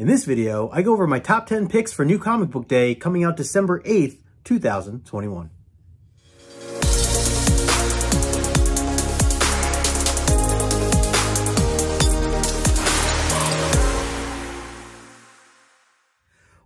In this video, I go over my top 10 picks for New Comic Book Day coming out December 8th, 2021.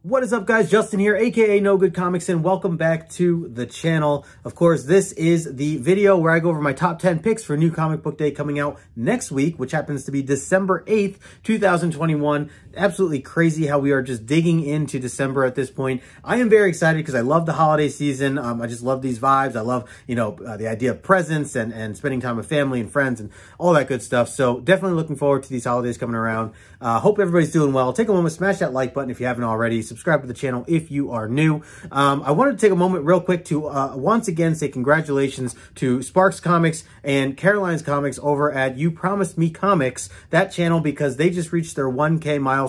What is up guys, Justin here, aka Know Good Comics, and welcome back to the channel. Of course, this is the video where I go over my top 10 picks for New Comic Book Day coming out next week, which happens to be December 8th, 2021. Absolutely crazy how we are just digging into December at this point. I am very excited because I love the holiday season. Um, I just love these vibes. I love, you know, uh, the idea of presents and, and spending time with family and friends and all that good stuff. So definitely looking forward to these holidays coming around. Uh, hope everybody's doing well. Take a moment, smash that like button if you haven't already subscribe to the channel if you are new. Um, I wanted to take a moment real quick to uh, once again say congratulations to Sparks Comics and Caroline's Comics over at You Promised Me Comics, that channel, because they just reached their 1K milestone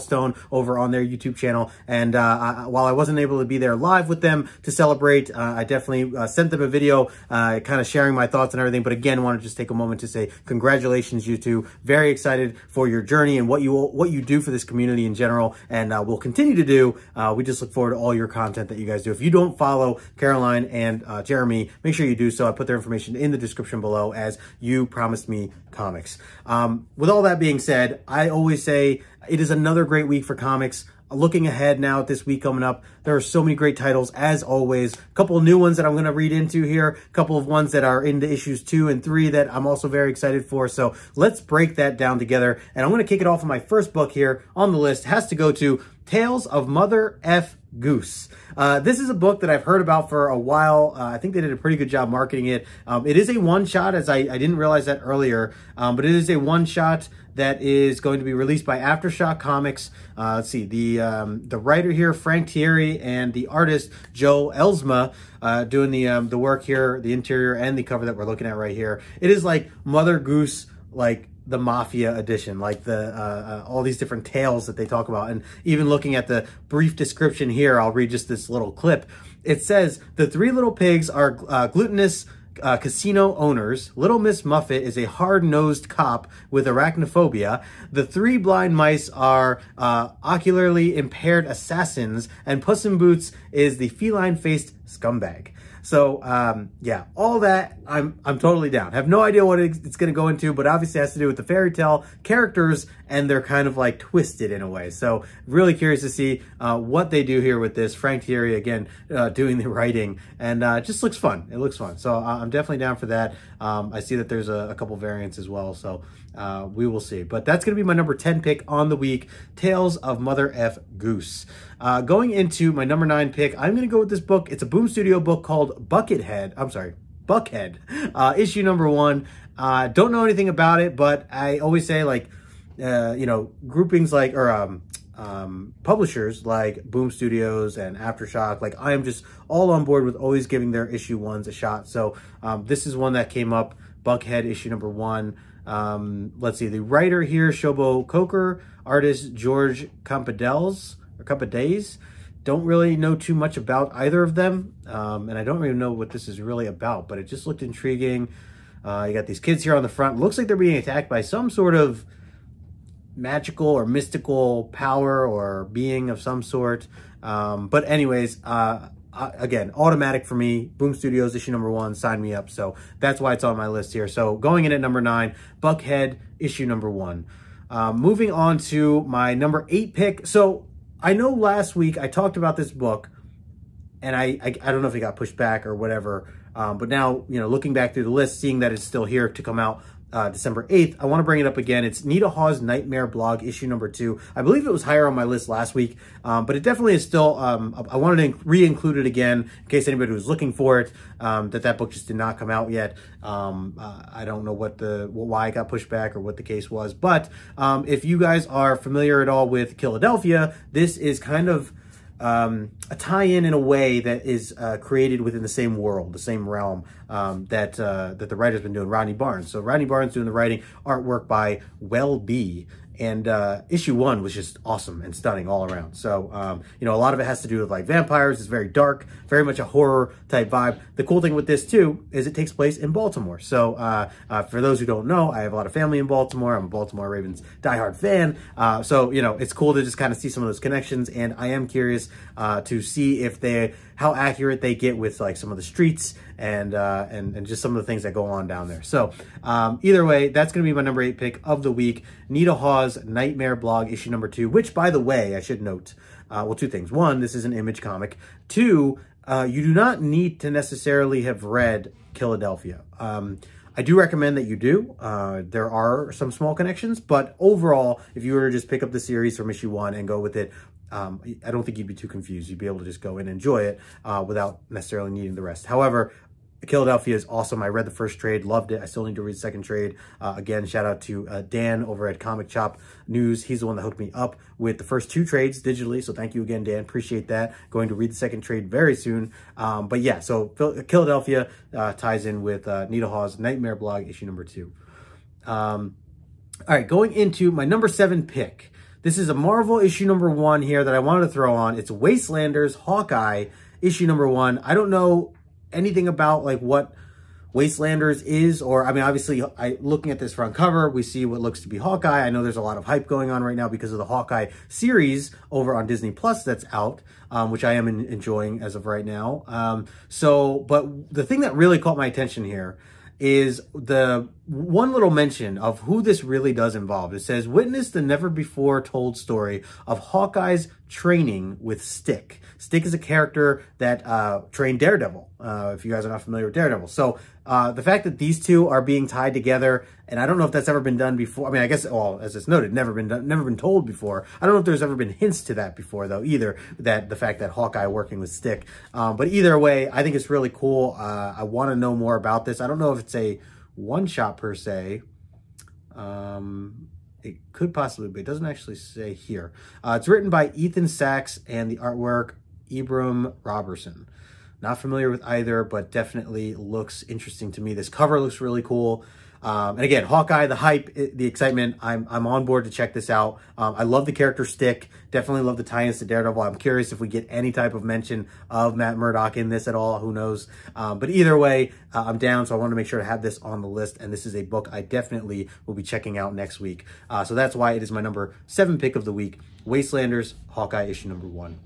over on their YouTube channel. And uh, I, while I wasn't able to be there live with them to celebrate, uh, I definitely uh, sent them a video uh, kind of sharing my thoughts and everything. But again, want to just take a moment to say congratulations, you two. Very excited for your journey and what you what you do for this community in general. And uh, we'll continue to do. we just look forward to all your content that you guys do. If you don't follow Caroline and uh, Jeremy, make sure you do so. I put their information in the description below as you promised me comics. Um, with all that being said, I always say it is another great week for comics. Looking ahead now at this week coming up, there are so many great titles as always. A couple new ones that I'm going to read into here, a couple of ones that are into issues two and three that I'm also very excited for. So let's break that down together. And I'm going to kick it off with my first book here on the list. It has to go to Tales of Mother F. Goose. Uh, this is a book that I've heard about for a while. Uh, I think they did a pretty good job marketing it. Um, it is a one-shot, as I, I, didn't realize that earlier, um, but it is a one-shot that is going to be released by Aftershock Comics. Uh, let's see, the um, the writer here, Frank Tieri, and the artist, Joe Eisma, uh, doing the um, the work here, the interior and the cover that we're looking at right here. It is like Mother Goose, like the mafia edition, like the uh, uh, all these different tales that they talk about. And even looking at the brief description here, I'll read just this little clip. It says the three little pigs are uh, glutinous. Uh, casino owners. Little Miss Muffet is a hard-nosed cop with arachnophobia. The three blind mice are uh, ocularly impaired assassins, and Puss in Boots is the feline-faced scumbag. So um, yeah, all that I'm I'm totally down. Have no idea what it's going to go into, but obviously has to do with the fairy tale characters and they're kind of like twisted in a way. So really curious to see uh, what they do here with this. Frank Tieri again uh, doing the writing and uh, just looks fun. It looks fun. So I'm definitely down for that. Um, I see that there's a, a couple variants as well. So uh, we will see. But that's going to be my number 10 pick on the week, Tales of Mother F. Goose. Uh, going into my number nine pick, I'm going to go with this book. It's a Boom Studio book called Buckethead. I'm sorry, Buckhead, uh, issue number one. Uh, don't know anything about it, but I always say like, uh, you know, groupings like, or um, um, publishers like Boom Studios and Aftershock, like I am just all on board with always giving their issue ones a shot. So um, this is one that came up, Buckhead issue number one. Um, let's see, the writer here, Shobo Coker, artist George Campadels, or days. Don't really know too much about either of them, um, and I don't even know what this is really about, but it just looked intriguing. Uh, you got these kids here on the front. Looks like they're being attacked by some sort of magical or mystical power or being of some sort. Um, but anyways, uh, uh, again, automatic for me. Boom Studios issue number one, sign me up. So that's why it's on my list here. So going in at number nine, Buckhead issue number one. Uh, moving on to my number eight pick. So I know last week I talked about this book and I, I, I don't know if it got pushed back or whatever. Um, but now, you know, looking back through the list, seeing that it's still here to come out uh, December 8th. I want to bring it up again. It's Nita Hawes Nightmare Blog, issue number two. I believe it was higher on my list last week, um, but it definitely is still, um, I wanted to re-include it again in case anybody was looking for it, um, that that book just did not come out yet. Um, uh, I don't know what the, why it got pushed back or what the case was, but um, if you guys are familiar at all with Killadelphia, this is kind of, um, a tie-in in a way that is uh, created within the same world, the same realm um, that uh, that the writer's been doing, Rodney Barnes. So Rodney Barnes doing the writing, artwork by Well-Bee, and uh, issue one was just awesome and stunning all around. So, um, you know, a lot of it has to do with like vampires. It's very dark, very much a horror type vibe. The cool thing with this too is it takes place in Baltimore. So, uh, uh, for those who don't know, I have a lot of family in Baltimore. I'm a Baltimore Ravens diehard fan. Uh, so, you know, it's cool to just kind of see some of those connections. And I am curious uh, to see if they, how accurate they get with like some of the streets and uh, and and just some of the things that go on down there. So um, either way, that's going to be my number eight pick of the week. Nita Hawes Nightmare Blog issue number two, which by the way, I should note, uh, well, two things. One, this is an image comic. Two, uh, you do not need to necessarily have read Killadelphia. Um, I do recommend that you do. Uh, there are some small connections, but overall, if you were to just pick up the series from issue one and go with it, um, I don't think you'd be too confused. You'd be able to just go and enjoy it uh, without necessarily needing the rest. However, Killadelphia is awesome. I read the first trade, loved it. I still need to read the second trade. Uh, again, shout out to uh, Dan over at Comic Chop News. He's the one that hooked me up with the first two trades digitally. So thank you again, Dan. Appreciate that. Going to read the second trade very soon. Um, but yeah, so Killadelphia uh, ties in with uh, Nita Hawes' Nightmare Blog issue number two. Um, all right, going into my number seven pick. This is a Marvel issue number one here that I wanted to throw on. It's Wastelanders Hawkeye issue number one. I don't know anything about like what Wastelanders is, or I mean, obviously, I looking at this front cover, we see what looks to be Hawkeye. I know there's a lot of hype going on right now because of the Hawkeye series over on Disney Plus that's out, um, which I am in, enjoying as of right now. Um, so, but the thing that really caught my attention here is the one little mention of who this really does involve. It says, witness the never before told story of Hawkeye's training with Stick. Stick is a character that uh, trained Daredevil, uh, if you guys are not familiar with Daredevil. So uh, the fact that these two are being tied together, and I don't know if that's ever been done before. I mean, I guess, well, as it's noted, never been done, never been told before. I don't know if there's ever been hints to that before, though, either, that the fact that Hawkeye working with Stick. Um, but either way, I think it's really cool. Uh, I want to know more about this. I don't know if it's a one-shot per se. Um, it could possibly be. It doesn't actually say here. Uh, it's written by Ethan Sacks and the artwork Ibraim Roberson. Not familiar with either, but definitely looks interesting to me. This cover looks really cool. Um, and again, Hawkeye, the hype, the excitement, I'm, I'm on board to check this out. Um, I love the character Stick. Definitely love the tie-ins to Daredevil. I'm curious if we get any type of mention of Matt Murdock in this at all. Who knows? Um, but either way, uh, I'm down, so I want to make sure to have this on the list. And this is a book I definitely will be checking out next week. Uh, so that's why it is my number seven pick of the week. Wastelanders, Hawkeye issue number one.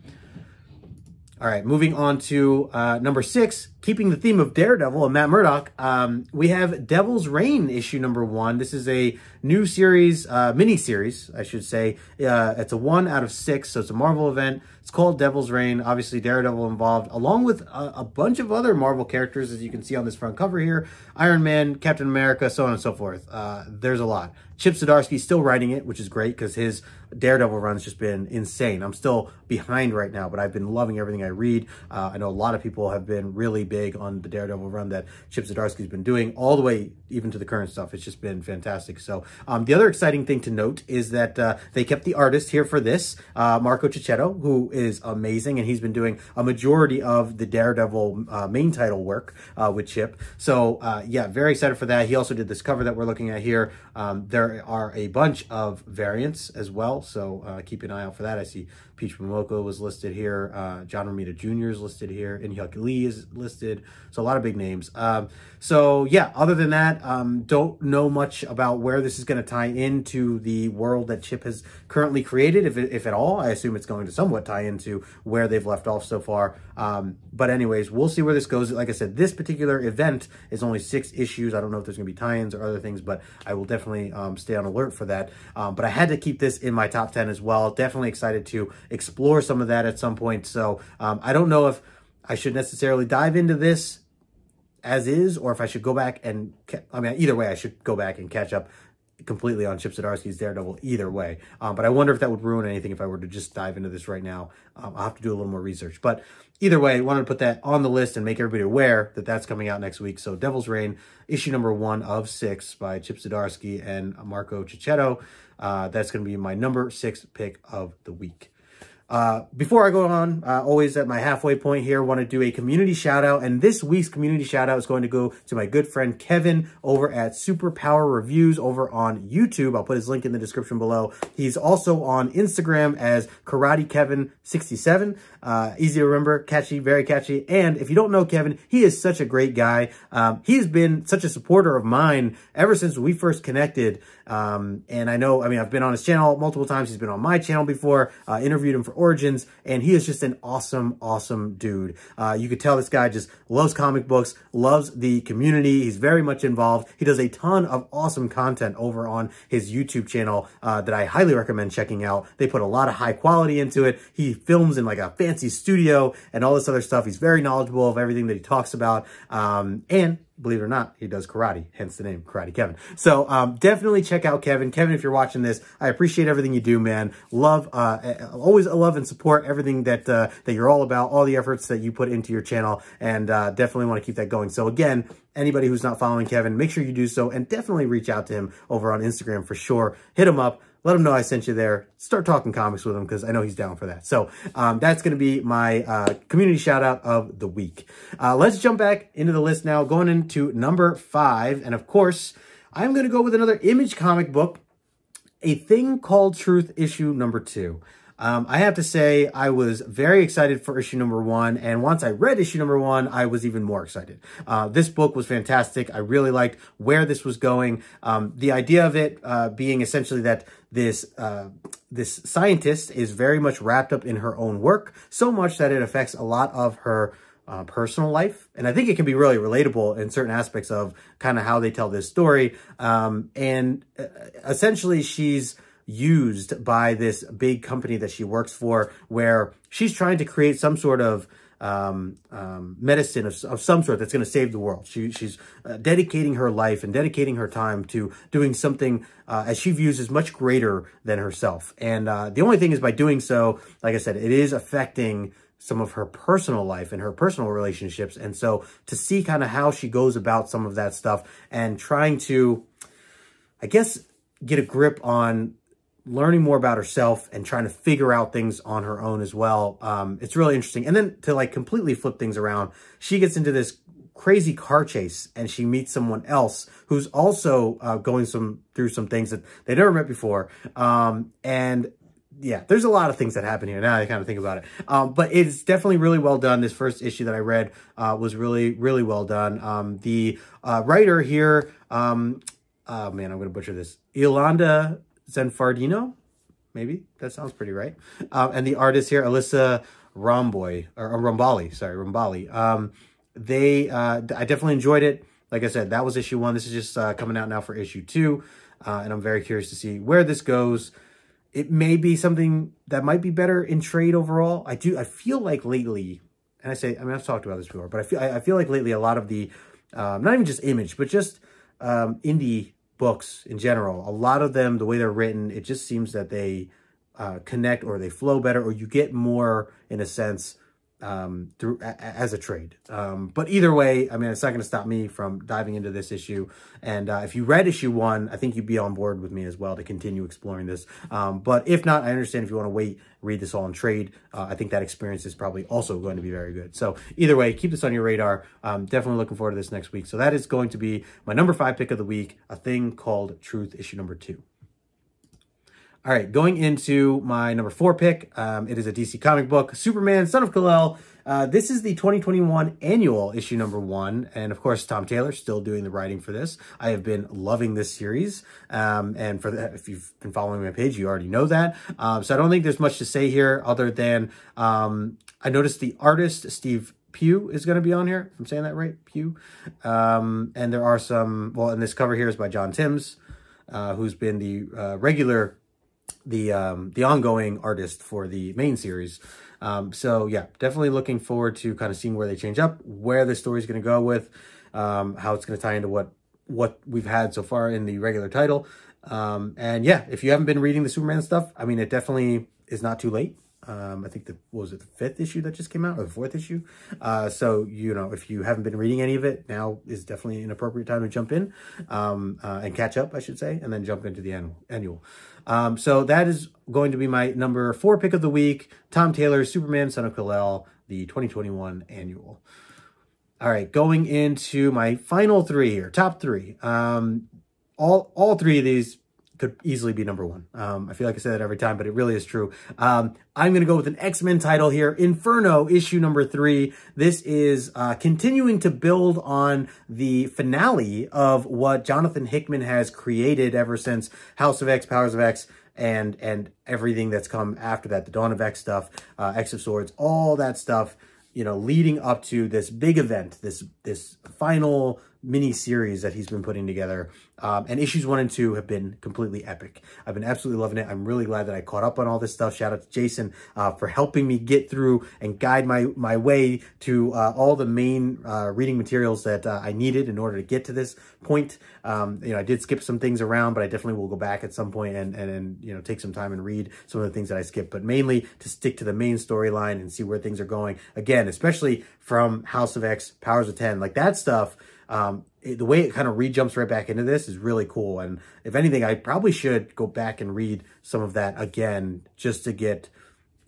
All right, moving on to uh, number six, keeping the theme of Daredevil and Matt Murdock, um, we have Devil's Reign issue number one. This is a new series, uh, mini series, I should say. Uh, it's a one out of six, so it's a Marvel event. It's called Devil's Reign. Obviously, Daredevil involved, along with a, a bunch of other Marvel characters, as you can see on this front cover here Iron Man, Captain America, so on and so forth. Uh, there's a lot. Chip Zdarsky's still writing it, which is great because his Daredevil run's just been insane. I'm still behind right now, but I've been loving everything I read. Uh, I know a lot of people have been really big on the Daredevil run that Chip Zdarsky's been doing, all the way even to the current stuff. It's just been fantastic. So um, the other exciting thing to note is that uh, they kept the artist here for this, uh, Marco Checchetto, who amazing, and he's been doing a majority of the Daredevil uh, main title work uh, with Chip. So uh, yeah, very excited for that. He also did this cover that we're looking at here. Um, there are a bunch of variants as well, so uh, keep an eye out for that. I see Peach Momoko was listed here. Uh, John Romita Jr. is listed here. In-Hyuk Lee is listed. So a lot of big names. Um, so yeah, other than that, um, don't know much about where this is going to tie into the world that Chip has currently created, if, if at all. I assume it's going to somewhat tie into where they've left off so far. Um, but anyways, we'll see where this goes. Like I said, this particular event is only six issues. I don't know if there's going to be tie-ins or other things, but I will definitely um, stay on alert for that. Um, but I had to keep this in my top 10 as well. Definitely excited to explore some of that at some point. So um, I don't know if I should necessarily dive into this as is, or if I should go back and, I mean, either way, I should go back and catch up completely on Chip Zdarsky's Daredevil either way. Um, but I wonder if that would ruin anything if I were to just dive into this right now. Um, I'll have to do a little more research. But either way, I wanted to put that on the list and make everybody aware that that's coming out next week. So Devil's Reign, issue number one of six by Chip Zdarsky and Marco Checchetto. Uh, that's going to be my number six pick of the week. Uh, before I go on, uh, always at my halfway point here, want to do a community shout out. And this week's community shout out is going to go to my good friend Kevin over at Superpower Reviews over on YouTube. I'll put his link in the description below. He's also on Instagram as Karate Kevin67. Uh, easy to remember, catchy, very catchy. And if you don't know Kevin, he is such a great guy. Um, he's been such a supporter of mine ever since we first connected. Um, and I know, I mean, I've been on his channel multiple times. He's been on my channel before, uh, interviewed him for Origins, and he is just an awesome, awesome dude. Uh, you could tell this guy just loves comic books, loves the community. He's very much involved. He does a ton of awesome content over on his YouTube channel uh, that I highly recommend checking out. They put a lot of high quality into it. He films in like a fancy studio and all this other stuff. He's very knowledgeable of everything that he talks about. Um, and believe it or not, he does karate, hence the name Karate Kevin. So um, definitely check out Kevin. Kevin, if you're watching this, I appreciate everything you do, man. Love, uh, always love and support everything that uh, that you're all about, all the efforts that you put into your channel, and uh, definitely want to keep that going. So again, anybody who's not following Kevin, make sure you do so, and definitely reach out to him over on Instagram for sure. Hit him up. Let him know I sent you there. Start talking comics with him because I know he's down for that. So um, that's going to be my uh, community shout out of the week. Uh, let's jump back into the list now, going into number five. And of course, I'm going to go with another image comic book, A Thing Called Truth issue number two. Um, I have to say, I was very excited for issue number one. And once I read issue number one, I was even more excited. Uh, this book was fantastic. I really liked where this was going. Um, the idea of it uh, being essentially that this uh, this scientist is very much wrapped up in her own work, so much that it affects a lot of her uh, personal life. And I think it can be really relatable in certain aspects of kind of how they tell this story. Um, and uh, essentially, she's used by this big company that she works for where she's trying to create some sort of um, um, medicine of, of, some sort that's going to save the world. She, she's uh, dedicating her life and dedicating her time to doing something uh, as she views as much greater than herself. And uh, the only thing is by doing so, like I said, it is affecting some of her personal life and her personal relationships. And so to see kind of how she goes about some of that stuff and trying to, I guess, get a grip on learning more about herself and trying to figure out things on her own as well. Um, it's really interesting. And then to like completely flip things around, she gets into this crazy car chase and she meets someone else who's also uh, going some through some things that they never met before. Um, and yeah, there's a lot of things that happen here now I kind of think about it. Um, but it's definitely really well done. This first issue that I read uh, was really, really well done. Um, the uh, writer here, um, oh man, I'm going to butcher this. Iolanda Zanfardino, maybe that sounds pretty right. Um, and the artist here, Alyssa Romboy or, or Rombali, sorry, Rombali. Um, they, uh, I definitely enjoyed it. Like I said, that was issue one. This is just uh, coming out now for issue two, uh, and I'm very curious to see where this goes. It may be something that might be better in trade overall. I do. I feel like lately, and I say, I mean, I've talked about this before, but I feel, I, I feel like lately a lot of the, um, not even just image, but just um, indie books in general, a lot of them, the way they're written, it just seems that they uh, connect or they flow better or you get more, in a sense, um, through a, as a trade. Um, but either way, I mean, it's not going to stop me from diving into this issue. And uh, if you read issue one, I think you'd be on board with me as well to continue exploring this. Um, but if not, I understand if you want to wait, read this all in trade. Uh, I think that experience is probably also going to be very good. So either way, keep this on your radar. Um, definitely looking forward to this next week. So that is going to be my number five pick of the week, a thing called Truth, issue number two. All right, going into my number four pick, um, it is a DC comic book, Superman, Son of Kal-El. Uh, this is the 2021 annual issue number one. And of course, Tom Taylor still doing the writing for this. I have been loving this series. Um, and for the, if you've been following my page, you already know that. Um, so I don't think there's much to say here other than um, I noticed the artist, Steve Pugh is going to be on here. I'm saying that right, Pugh. Um, and there are some, well, and this cover here is by John Timms, uh, who's been the uh, regular the um, the ongoing artist for the main series. Um, so yeah, definitely looking forward to kind of seeing where they change up, where the story is going to go with, um, how it's going to tie into what what we've had so far in the regular title. Um, and yeah, if you haven't been reading the Superman stuff, I mean, it definitely is not too late. Um, I think the was it the fifth issue that just came out or the fourth issue. Uh, so you know if you haven't been reading any of it, now is definitely an appropriate time to jump in um, uh, and catch up, I should say, and then jump into the annual. annual. Um, so that is going to be my number four pick of the week. Tom Taylor, Superman, Son of Kal-El, the 2021 annual. All right, going into my final three here, top three. Um, all all three of these could easily be number one. Um, I feel like I say that every time, but it really is true. Um, I'm going to go with an X-Men title here, Inferno, issue number three. This is uh, continuing to build on the finale of what Jonathan Hickman has created ever since House of X, Powers of X, and and everything that's come after that, the Dawn of X stuff, uh, X of Swords, all that stuff you know, leading up to this big event, this this final mini series that he's been putting together. Um, and issues one and two have been completely epic. I've been absolutely loving it. I'm really glad that I caught up on all this stuff. Shout out to Jason uh, for helping me get through and guide my my way to uh, all the main uh, reading materials that uh, I needed in order to get to this point. Um, you know, I did skip some things around, but I definitely will go back at some point and, and, and, you know, take some time and read some of the things that I skipped, but mainly to stick to the main storyline and see where things are going. Again, especially from House of X, Powers of 10, like that stuff, um, the way it kind of re-jumps right back into this is really cool. And if anything, I probably should go back and read some of that again just to get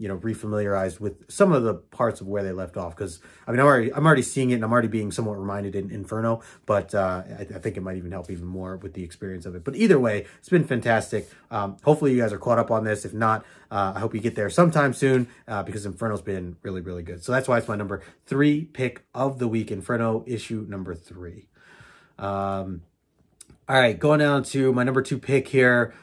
you know, refamiliarized with some of the parts of where they left off. Because I mean, I'm already I'm already seeing it, and I'm already being somewhat reminded in Inferno. But uh, I, I, think it might even help even more with the experience of it. But either way, it's been fantastic. Um, hopefully, you guys are caught up on this. If not, uh, I hope you get there sometime soon uh, because Inferno's been really really good. So that's why it's my number three pick of the week. Inferno issue number three. Um, all right, going down to my number two pick here.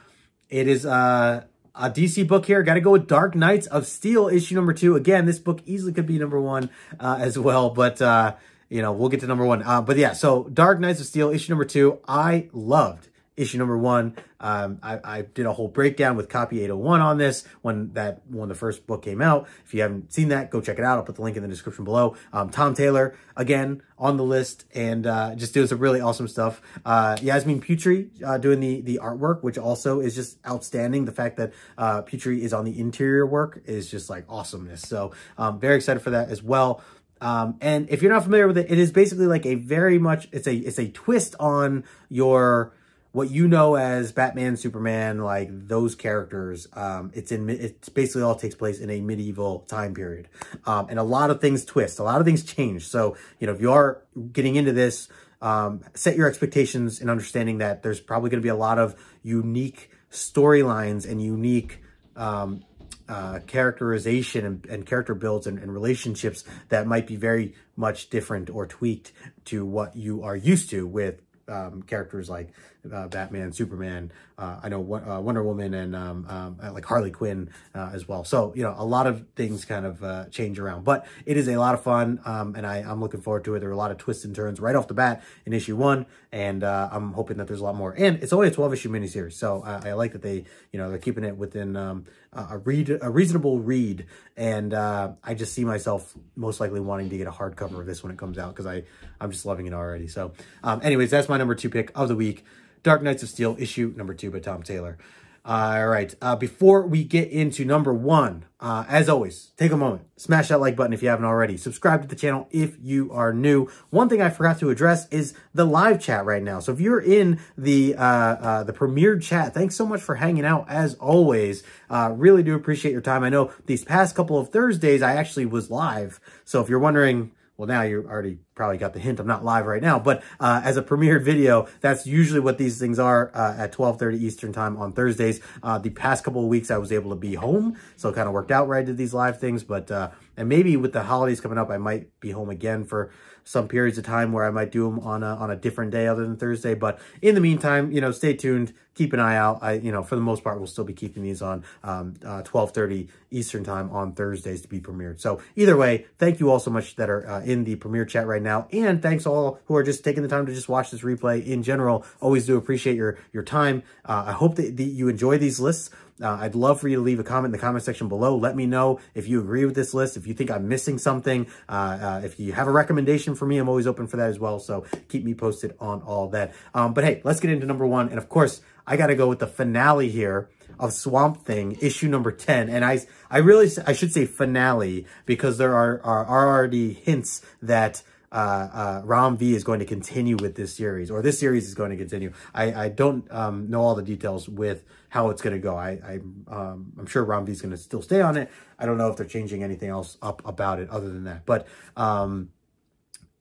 It is uh a DC book here. Got to go with Dark Knights of Steel, issue number two. Again, this book easily could be number one uh, as well, but, uh, you know, we'll get to number one. Uh, but yeah, so Dark Knights of Steel, issue number two, I loved issue number one. Um, I, I, did a whole breakdown with copy 801 on this when that when the first book came out. If you haven't seen that, go check it out. I'll put the link in the description below. Um, Tom Taylor, again, on the list and uh, just doing some really awesome stuff. Uh, Yasmine Putri uh, doing the, the artwork, which also is just outstanding. The fact that uh, Putri is on the interior work is just like awesomeness. So um, very excited for that as well. Um, and if you're not familiar with it, it is basically like a very much, it's a, it's a twist on your, what you know as Batman, Superman, like those characters, um, it's in, it's basically all takes place in a medieval time period. Um, and a lot of things twist, a lot of things change. So, you know, if you are getting into this, um, set your expectations and understanding that there's probably going to be a lot of unique storylines and unique, um, uh, characterization and, and, character builds and, and, relationships that might be very much different or tweaked to what you are used to with um, characters like uh, Batman, Superman, uh, I know uh, Wonder Woman, and um, um, uh, like Harley Quinn uh, as well. So, you know, a lot of things kind of change around, but it is a lot of fun, um, and I, am looking forward to it. There are a lot of twists and turns right off the bat in issue one, and I'm hoping that there's a lot more. And it's only a 12 issue miniseries, so I, I like that they, you know, they're keeping it within um, a read, a reasonable read, and I just see myself most likely wanting to get a hardcover of this when it comes out because I, I'm just loving it already. So, um, anyways, that's my number two pick of the week. Dark Knights of Steel, issue number two by Tom Taylor. all right, uh, before we get into number one, uh, as always, take a moment, smash that like button if you haven't already. Subscribe to the channel if you are new. One thing I forgot to address is the live chat right now. So if you're in the uh, uh the premiered chat, thanks so much for hanging out as always. Uh, really do appreciate your time. I know these past couple of Thursdays, I actually was live. So if you're wondering, well, now you already probably got the hint. I'm not live right now, but uh, as a premiered video, that's usually what these things are uh, at 12.30 Eastern time on Thursdays. Uh, the past couple of weeks, I was able to be home, so it kind of worked out where I did these live things. But uh, And maybe with the holidays coming up, I might be home again for some periods of time where I might do them on a, on a different day other than Thursday. But in the meantime, you know, stay tuned, keep an eye out. I, you know, for the most part, we'll still be keeping these on um, uh, 12.30 Eastern time on Thursdays to be premiered. So either way, thank you all so much that are uh, in the premiere chat right now. And thanks all who are just taking the time to just watch this replay in general. Always do appreciate your, your time. Uh, I hope that you enjoy these lists. Uh, I'd love for you to leave a comment in the comment section below. Let me know if you agree with this list, if you think I'm missing something, uh, uh, if you have a recommendation for me, I'm always open for that as well. So keep me posted on all that. Um, but hey, let's get into number one. And of course, I got to go with the finale here of Swamp Thing, issue number 10. And I, I really, I should say finale because there are, are, are already hints that uh, uh, Ram V is going to continue with this series, or this series is going to continue. I, I don't um, know all the details with how it's going to go. I, I, um, I'm sure Ram V is going to still stay on it. I don't know if they're changing anything else up about it other than that. But um,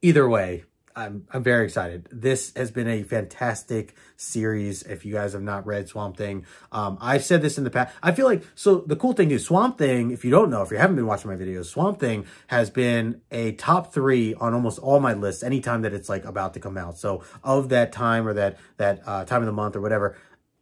either way, I'm I'm very excited. This has been a fantastic series. If you guys have not read Swamp Thing, um, I've said this in the past. I feel like so the cool thing is Swamp Thing. If you don't know, if you haven't been watching my videos, Swamp Thing has been a top three on almost all my lists. Anytime that it's like about to come out. So of that time or that that uh, time of the month or whatever,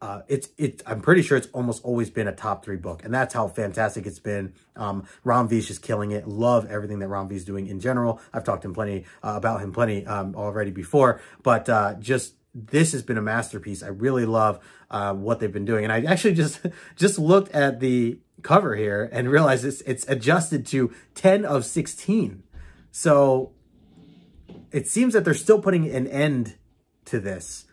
uh, it's it. I'm pretty sure it's almost always been a top three book, and that's how fantastic it's been. Um, Ram V's just killing it. Love everything that Ram is doing in general. I've talked him plenty uh, about him plenty um, already before, but uh, just this has been a masterpiece. I really love uh, what they've been doing, and I actually just just looked at the cover here and realized it's it's adjusted to 10 of 16. So it seems that they're still putting an end to this.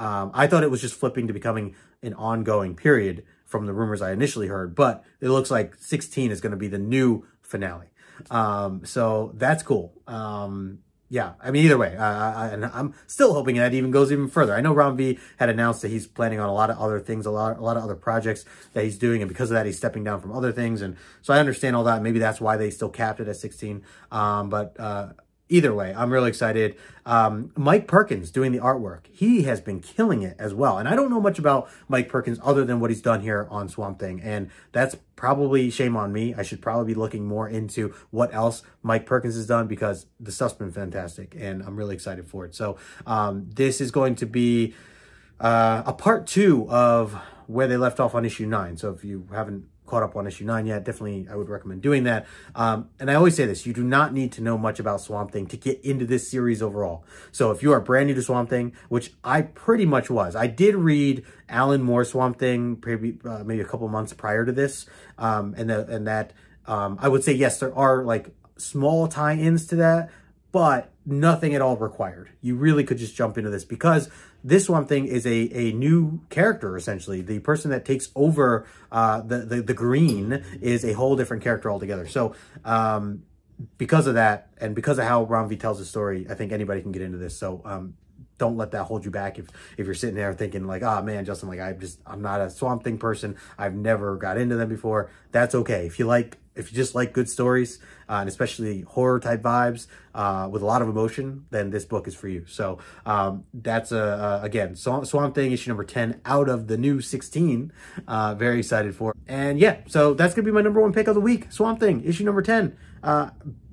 Um, I thought it was just flipping to becoming an ongoing period from the rumors I initially heard, but it looks like 16 is going to be the new finale. Um, so that's cool. Um, yeah, I mean, either way, and I'm still hoping that even goes even further. I know Ram V had announced that he's planning on a lot of other things, a lot, a lot of other projects that he's doing, and because of that, he's stepping down from other things. And so I understand all that. Maybe that's why they still capped it at 16. Um, but uh, either way, I'm really excited. Um, Mike Perkins doing the artwork. He has been killing it as well. And I don't know much about Mike Perkins other than what he's done here on Swamp Thing. And that's probably shame on me. I should probably be looking more into what else Mike Perkins has done because the stuff's been fantastic and I'm really excited for it. So um, this is going to be uh, a part two of where they left off on issue nine. So if you haven't caught up on issue 9 yet, definitely I would recommend doing that. Um, and I always say this, you do not need to know much about Swamp Thing to get into this series overall. So if you are brand new to Swamp Thing, which I pretty much was, I did read Alan Moore Swamp Thing maybe, uh, maybe a couple months prior to this. Um, and, the, and that, um, I would say, yes, there are like small tie-ins to that, but nothing at all required. You really could just jump into this because this Swamp Thing is a, a new character, essentially. The person that takes over uh, the, the, the green is a whole different character altogether. So um, because of that, and because of how Ram V tells the story, I think anybody can get into this. So um, don't let that hold you back if if you're sitting there thinking like oh man justin like i'm just i'm not a swamp thing person i've never got into them before that's okay if you like if you just like good stories uh, and especially horror type vibes uh, with a lot of emotion then this book is for you so um, that's a, again swamp thing issue number 10 out of the new 16 uh, very excited for and yeah so that's gonna be my number one pick of the week swamp thing issue number 10 uh,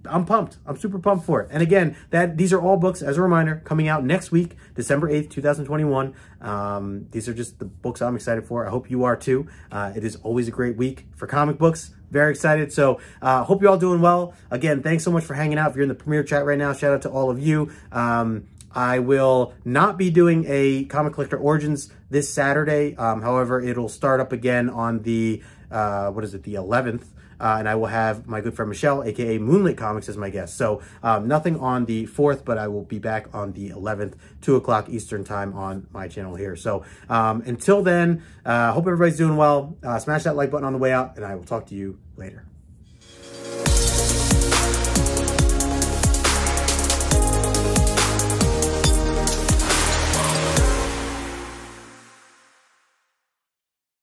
I'm pumped. I'm super pumped for it. And again, that these are all books, as a reminder, coming out next week, December 8th, 2021. Um, these are just the books I'm excited for. I hope you are too. Uh, it is always a great week for comic books. Very excited. So uh, hope you're all doing well. Again, thanks so much for hanging out. If you're in the premiere chat right now, shout out to all of you. Um, I will not be doing a Comic Collector Origins this Saturday. Um, however, it'll start up again on the, uh, what is it, the 11th. Uh, and I will have my good friend Michelle, aka Moonlit Comics, as my guest. So um, nothing on the 4th, but I will be back on the 11th, 2 o'clock Eastern time on my channel here. So um, until then, uh, hope everybody's doing well. Uh, smash that like button on the way out, and I will talk to you later.